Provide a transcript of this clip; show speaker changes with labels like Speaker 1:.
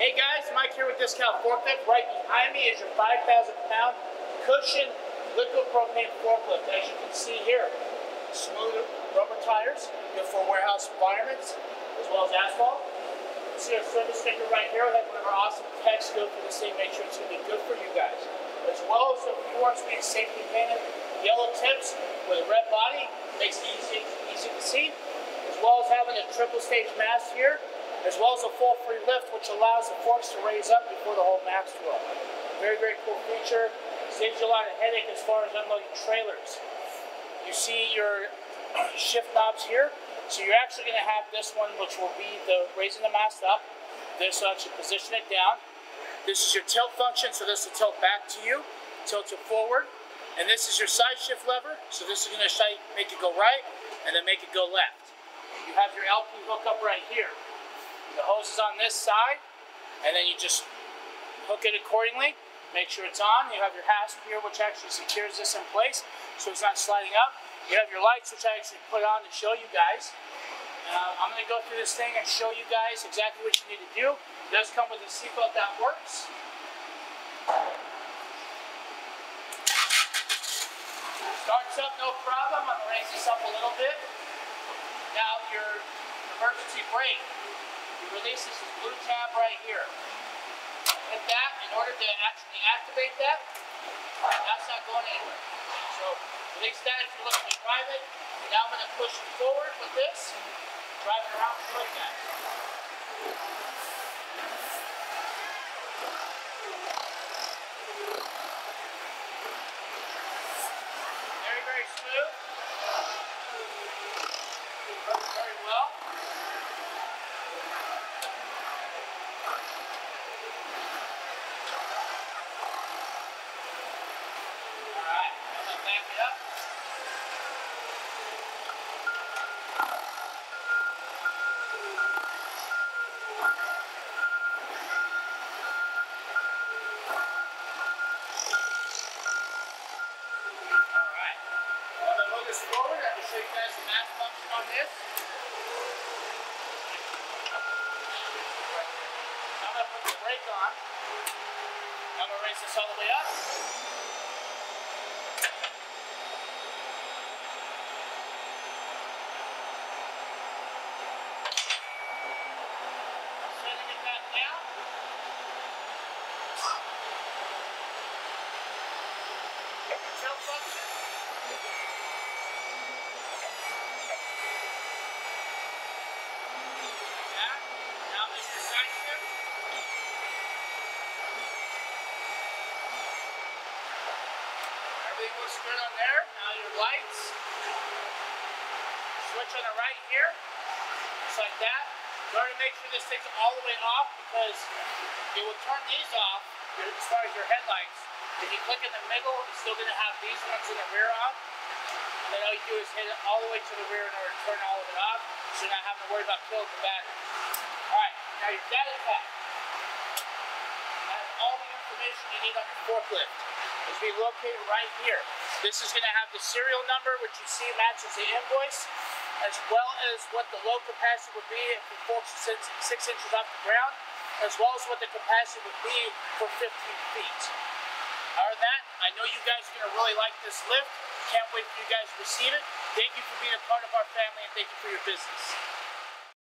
Speaker 1: Hey guys, Mike here with Discount Forklift. Right behind me is your 5,000 pound cushion liquid propane forklift. As you can see here, smooth rubber tires, good for warehouse environments, as well as asphalt. You see our service sticker right here. We have one of our awesome techs go through this thing, make sure it's to be good for you guys. As well as, of course, being safety painted yellow tips with a red body, makes it easy, easy to see. As well as having a triple stage mast here, as well as a full free lift, which allows the forks to raise up before the whole mast will. Very, very cool feature. Saves you a lot of headache as far as unloading trailers. You see your shift knobs here. So you're actually going to have this one, which will be the raising the mast up. This uh, will actually position it down. This is your tilt function, so this will tilt back to you, tilt it forward. And this is your side shift lever, so this is going to make it go right and then make it go left. You have your LP hookup right here. The hose is on this side, and then you just hook it accordingly. Make sure it's on. You have your hasp here, which actually secures this in place, so it's not sliding up. You have your lights, which I actually put on to show you guys. Uh, I'm going to go through this thing and show you guys exactly what you need to do. It does come with a seatbelt that works. Starts up no problem. I'm going to raise this up a little bit. Now your emergency brake you release this blue tab right here. Hit that in order to actually activate that. That's not going anywhere. So release that if you're looking to drive it. Now I'm going to push it forward with this. Drive it around like that. Very, very smooth. Works very well. Alright, I'm gonna back it up. Alright. I'm gonna move gonna show you guys the mast function on this. I'm gonna put the brake on. I'm gonna raise this all the way up. Function. Yeah. Now this is side shift. Good on there. Now your lights. Switch on the right here. Just like that. You want to make sure this thing's all the way off because it will turn these off as far as your headlights. If you click in the middle, it's still going to have these ones in the rear off. And then all you do is hit it all the way to the rear in order to turn all of it off. So you're not having to worry about killing the battery. Alright, now your data pack. Has all the information you need on your forklift. Is be located right here. This is going to have the serial number, which you see matches the invoice, as well as what the load capacity would be if the forks are six, six inches off the ground, as well as what the capacity would be for 15 feet. Other than that, I know you guys are going to really like this lift. Can't wait for you guys to receive it. Thank you for being a part of our family and thank you for your business.